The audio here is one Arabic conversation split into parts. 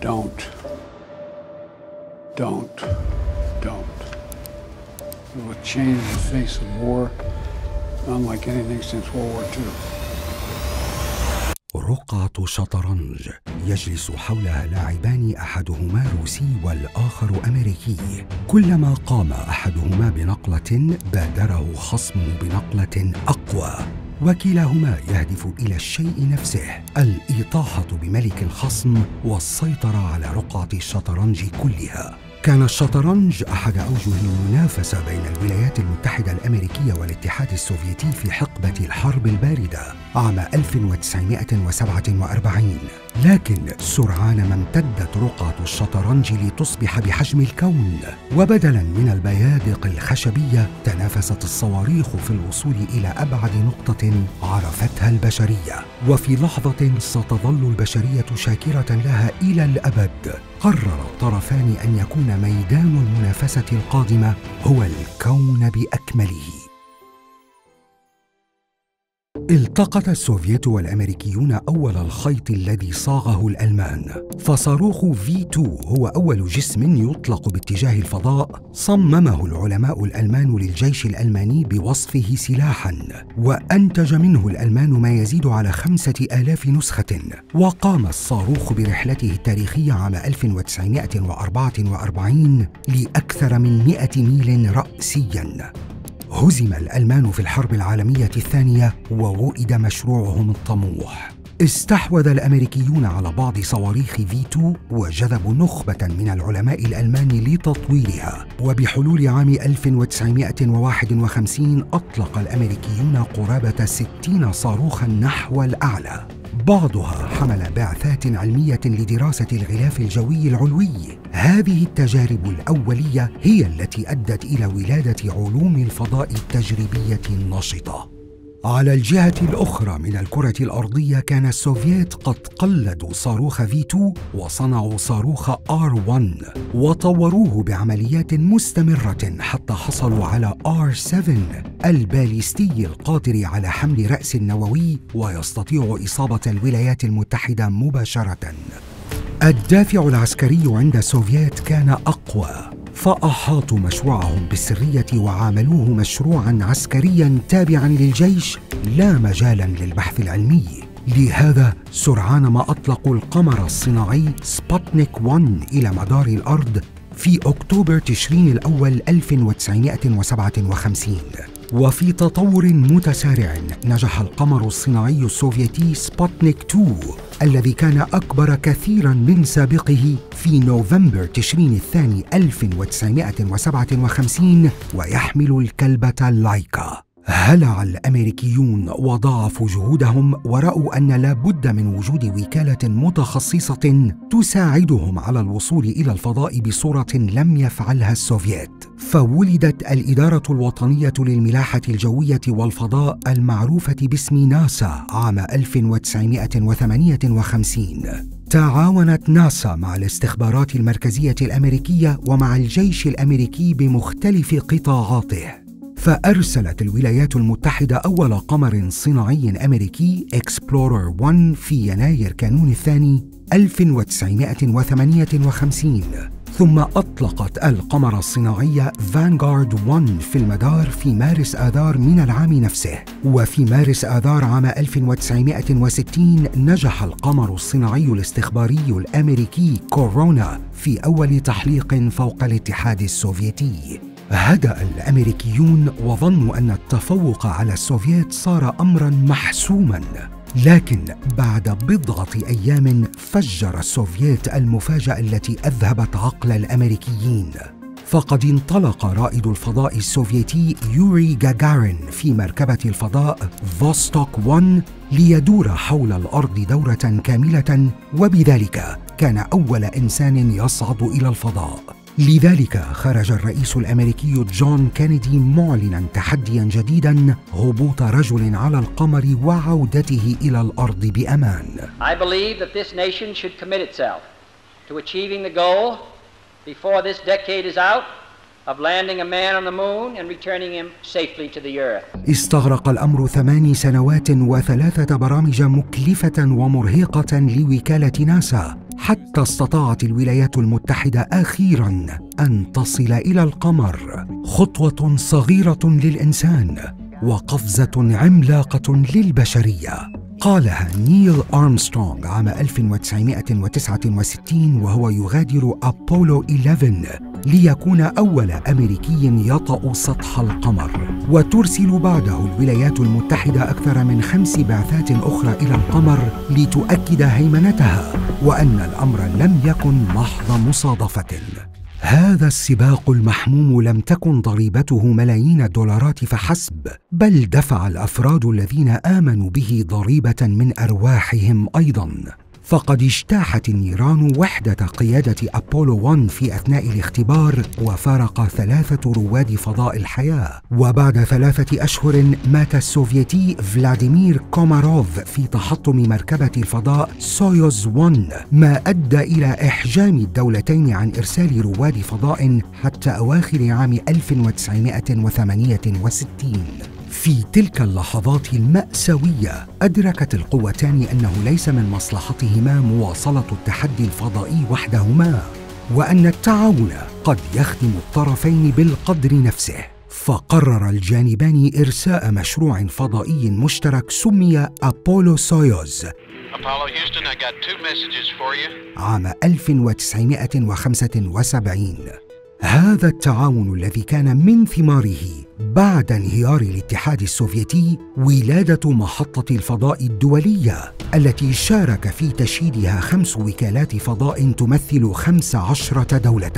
don't, don't, don't. It will change the face of war unlike anything since World War II. رقعة شطرنج يجلس حولها لاعبان أحدهما روسي والآخر أمريكي كلما قام أحدهما بنقلة بادره خصمه بنقلة أقوى وكلاهما يهدف إلى الشيء نفسه الإطاحة بملك الخصم والسيطرة على رقعة الشطرنج كلها. كان الشطرنج أحد أوجه المنافسة بين الولايات المتحدة الأمريكية والاتحاد السوفيتي في حقبة الحرب الباردة عام 1947 لكن سرعان ما امتدت رقعة الشطرنج لتصبح بحجم الكون. وبدلا من البيادق الخشبية تنافست الصواريخ في الوصول إلى أبعد نقطة عرفتها البشرية. وفي لحظة ستظل البشرية شاكرة لها إلى الأبد. قرر الطرفان أن يكون ميدان المنافسة القادمة هو الكون بأكمله. التقط السوفيت والأمريكيون أول الخيط الذي صاغه الألمان. فصاروخ في 2 هو أول جسم يطلق باتجاه الفضاء صممه العلماء الألمان للجيش الألماني بوصفه سلاحا وأنتج منه الألمان ما يزيد على خمسة آلاف نسخة. وقام الصاروخ برحلته التاريخية عام 1944 لأكثر من 100 ميل راسيا. هزم الألمان في الحرب العالمية الثانية ووئد مشروعهم الطموح. استحوذ الأمريكيون على بعض صواريخ في 2 وجذبوا نخبة من العلماء الألمان لتطويرها. وبحلول عام 1951 أطلق الأمريكيون قرابة 60 صاروخا نحو الأعلى. بعضها حمل بعثات علمية لدراسة الغلاف الجوي العلوي. هذه التجارب الأولية هي التي أدت إلى ولادة علوم الفضاء التجريبية النشطه على الجهة الأخرى من الكرة الأرضية كان السوفييت قد قلدوا صاروخ في 2 وصنعوا صاروخ R1 وطوروه بعمليات مستمرة حتى حصلوا على R7 الباليستي القادر على حمل رأس نووي ويستطيع إصابة الولايات المتحدة مباشرة. الدافع العسكري عند السوفييت كان أقوى. فأحاطوا مشروعهم بالسرية وعاملوه مشروعا عسكريا تابعا للجيش لا مجالا للبحث العلمي. لهذا سرعان ما أطلقوا القمر الصناعي سبوتنيك 1 إلى مدار الأرض في أكتوبر تشرين الأول 1957 وفي تطور متسارع نجح القمر الصناعي السوفيتي سبوتنيك 2 الذي كان أكبر كثيرا من سابقه في نوفمبر تشرين الثاني 1957 ويحمل الكلبة لايكا. هلع الأمريكيون وضاعفوا جهودهم ورأوا أن لا بد من وجود وكالة متخصصة تساعدهم على الوصول إلى الفضاء بصورة لم يفعلها السوفييت. فولدت الإدارة الوطنية للملاحة الجوية والفضاء المعروفة باسم ناسا عام 1958 تعاونت ناسا مع الاستخبارات المركزية الأمريكية ومع الجيش الأمريكي بمختلف قطاعاته. فأرسلت الولايات المتحدة أول قمر صناعي أمريكي إكسبلورر 1 في يناير كانون الثاني 1958 ثم أطلقت القمر الصناعي فانغارد 1 في المدار في مارس آذار من العام نفسه. وفي مارس آذار عام 1960 نجح القمر الصناعي الاستخباري الأمريكي كورونا في أول تحليق فوق الاتحاد السوفيتي. هدأ الأمريكيون وظنوا أن التفوق على السوفييت صار أمرا محسوما. لكن بعد بضعة أيام فجر السوفييت المفاجأة التي أذهبت عقل الأمريكيين. فقد انطلق رائد الفضاء السوفيتي يوري جاجارين في مركبة الفضاء فوستوك 1 ليدور حول الأرض دورة كاملة وبذلك كان أول إنسان يصعد إلى الفضاء. لذلك خرج الرئيس الأمريكي جون كينيدي معلنا تحديا جديدا هبوط رجل على القمر وعودته إلى الأرض بأمان. I believe that this nation should commit itself to achieving the goal before this decade is out of landing a man on the moon and returning him safely to the earth. استغرق الأمر ثماني سنوات وثلاثة برامج مكلفة ومرهقة لوكالة ناسا حتى استطاعت الولايات المتحدة أخيرا أن تصل إلى القمر. خطوة صغيرة للإنسان وقفزة عملاقة للبشرية. قالها نيل أرمسترونغ عام 1969 وهو يغادر أبولو 11 ليكون أول أمريكي يطأ سطح القمر. وترسل بعده الولايات المتحدة أكثر من خمس بعثات أخرى إلى القمر لتؤكد هيمنتها وأن الأمر لم يكن محض مصادفة. هذا السباق المحموم لم تكن ضريبته ملايين الدولارات فحسب بل دفع الأفراد الذين آمنوا به ضريبة من أرواحهم أيضا. فقد اجتاحت النيران وحدة قيادة أبولو 1 في أثناء الاختبار وفارق ثلاثة رواد فضاء الحياة. وبعد ثلاثة أشهر مات السوفيتي فلاديمير كوماروف في تحطم مركبة الفضاء سويوز 1 ما أدى إلى إحجام الدولتين عن إرسال رواد فضاء حتى أواخر عام 1968 في تلك اللحظات المأساوية أدركت القوتان أنه ليس من مصلحتهما مواصلة التحدي الفضائي وحدهما وأن التعاون قد يخدم الطرفين بالقدر نفسه. فقرر الجانبان إرساء مشروع فضائي مشترك سمي أبولو سويوز. عام 1975 هذا التعاون الذي كان من ثماره بعد انهيار الاتحاد السوفيتي ولادة محطة الفضاء الدولية التي شارك في تشييدها خمس وكالات فضاء تمثل خمس عشرة دولة.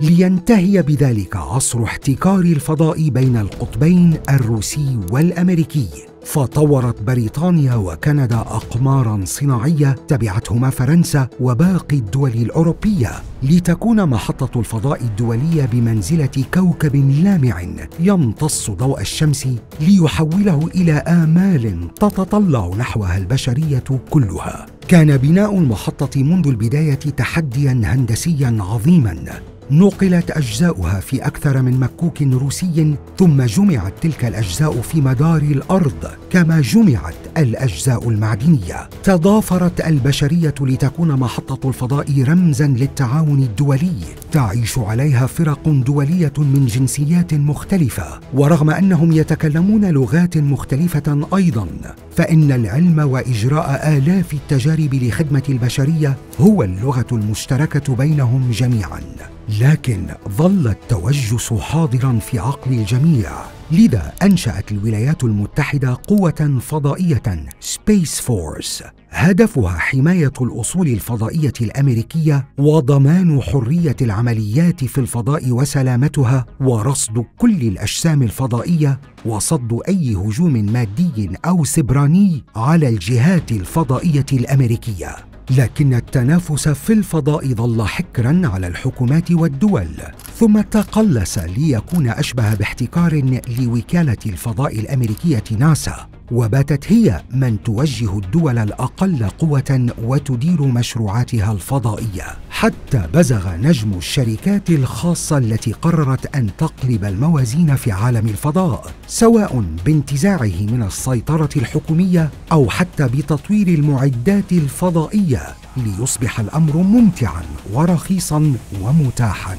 لينتهي بذلك عصر احتكار الفضاء بين القطبين الروسي والأمريكي. فطورت بريطانيا وكندا أقمارا صناعية تبعتهما فرنسا وباقي الدول الأوروبية لتكون محطة الفضاء الدولية بمنزلة كوكب لامع يمتص ضوء الشمس ليحوله إلى آمال تتطلع نحوها البشرية كلها. كان بناء المحطة منذ البداية تحديا هندسيا عظيما. نقلت أجزاؤها في أكثر من مكوك روسي ثم جمعت تلك الأجزاء في مدار الأرض كما جمعت الأجزاء المعدنية. تضافرت البشرية لتكون محطة الفضاء رمزا للتعاون الدولي. تعيش عليها فرق دولية من جنسيات مختلفة. ورغم أنهم يتكلمون لغات مختلفة أيضا فإن العلم وإجراء آلاف التجارب لخدمة البشرية هو اللغة المشتركة بينهم جميعا. لكن ظل التوجس حاضرا في عقل الجميع. لذا أنشأت الولايات المتحدة قوة فضائية Space Force هدفها حماية الأصول الفضائية الأمريكية وضمان حرية العمليات في الفضاء وسلامتها ورصد كل الأجسام الفضائية وصد أي هجوم مادي أو سيبراني على الجهات الفضائية الأمريكية. لكن التنافس في الفضاء ظل حكرا على الحكومات والدول ثم تقلص ليكون أشبه باحتكار لوكالة الفضاء الأمريكية ناسا. وباتت هي من توجه الدول الأقل قوة وتدير مشروعاتها الفضائية. حتى بزغ نجم الشركات الخاصة التي قررت أن تقلب الموازين في عالم الفضاء سواء بانتزاعه من السيطرة الحكومية أو حتى بتطوير المعدات الفضائية ليصبح الأمر ممتعا ورخيصا ومتاحا.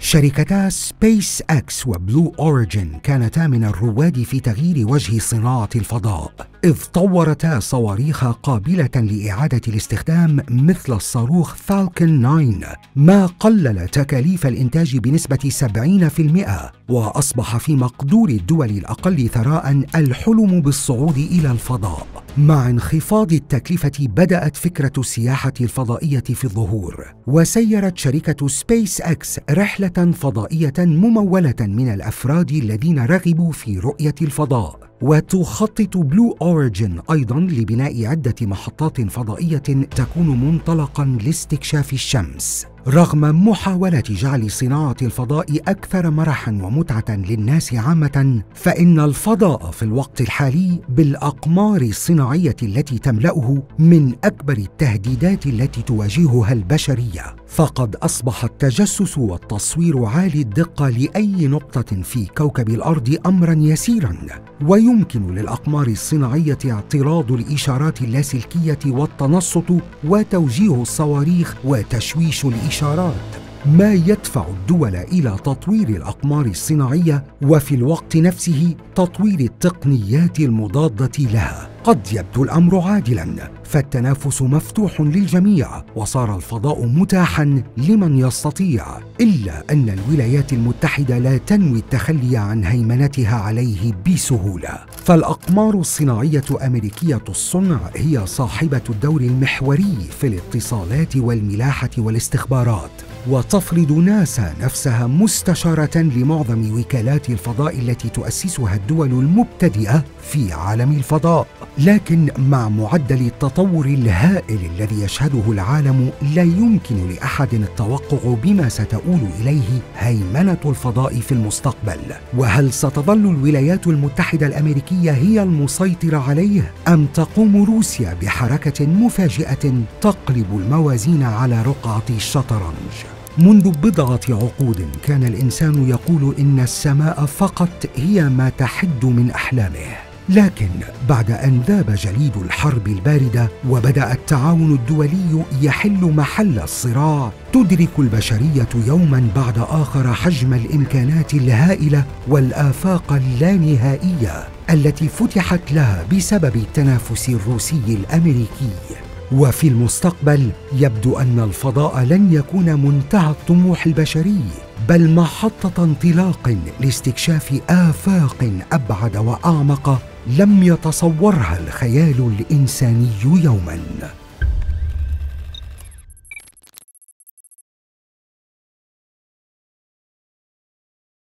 شركتا سبيس إكس وبلو اوريجين كانتا من الرواد في تغيير وجه صناعة الفضاء. إذ طورتا صواريخ قابلة لإعادة الاستخدام مثل الصاروخ فالكن 9 ما قلل تكاليف الإنتاج بنسبة 70% وأصبح في مقدور الدول الأقل ثراء الحلم بالصعود إلى الفضاء. مع انخفاض التكلفة بدأت فكرة السياحة الفضائية في الظهور، وسيرت شركة سبيس إكس رحلة فضائية ممولة من الأفراد الذين رغبوا في رؤية الفضاء، وتخطط بلو أوريجين أيضا لبناء عدة محطات فضائية تكون منطلقا لاستكشاف الشمس. رغم محاولة جعل صناعة الفضاء أكثر مرحا ومتعة للناس عامة، فإن الفضاء في الوقت الحالي بالأقمار الصناعية التي تملأه من أكبر التهديدات التي تواجهها البشرية. فقد أصبح التجسس والتصوير عالي الدقة لأي نقطة في كوكب الأرض امرا يسيرا ويمكن للأقمار الصناعية اعتراض الإشارات اللاسلكية والتنصت وتوجيه الصواريخ وتشويش işare arttı. ما يدفع الدول إلى تطوير الأقمار الصناعية وفي الوقت نفسه تطوير التقنيات المضادة لها. قد يبدو الأمر عادلا فالتنافس مفتوح للجميع وصار الفضاء متاحا لمن يستطيع إلا أن الولايات المتحدة لا تنوي التخلي عن هيمنتها عليه بسهولة. فالأقمار الصناعية أمريكية الصنع هي صاحبة الدور المحوري في الاتصالات والملاحة والاستخبارات. وتفرض ناسا نفسها مستشارة لمعظم وكالات الفضاء التي تؤسسها الدول المبتدئة في عالم الفضاء. لكن مع معدل التطور الهائل الذي يشهده العالم لا يمكن لأحد التوقع بما ستؤول إليه هيمنة الفضاء في المستقبل. وهل ستظل الولايات المتحدة الأمريكية هي المسيطرة عليه أم تقوم روسيا بحركة مفاجئة تقلب الموازين على رقعة الشطرنج؟ منذ بضعة عقود كان الإنسان يقول إن السماء فقط هي ما تحد من أحلامه. لكن بعد أن ذاب جليد الحرب الباردة وبدأ التعاون الدولي يحل محل الصراع تدرك البشرية يوما بعد آخر حجم الإمكانات الهائلة والآفاق اللانهائية التي فتحت لها بسبب التنافس الروسي الأمريكي. وفي المستقبل يبدو أن الفضاء لن يكون منتهى الطموح البشري بل محطة انطلاق لاستكشاف آفاق أبعد وأعمق لم يتصورها الخيال الإنساني يوما.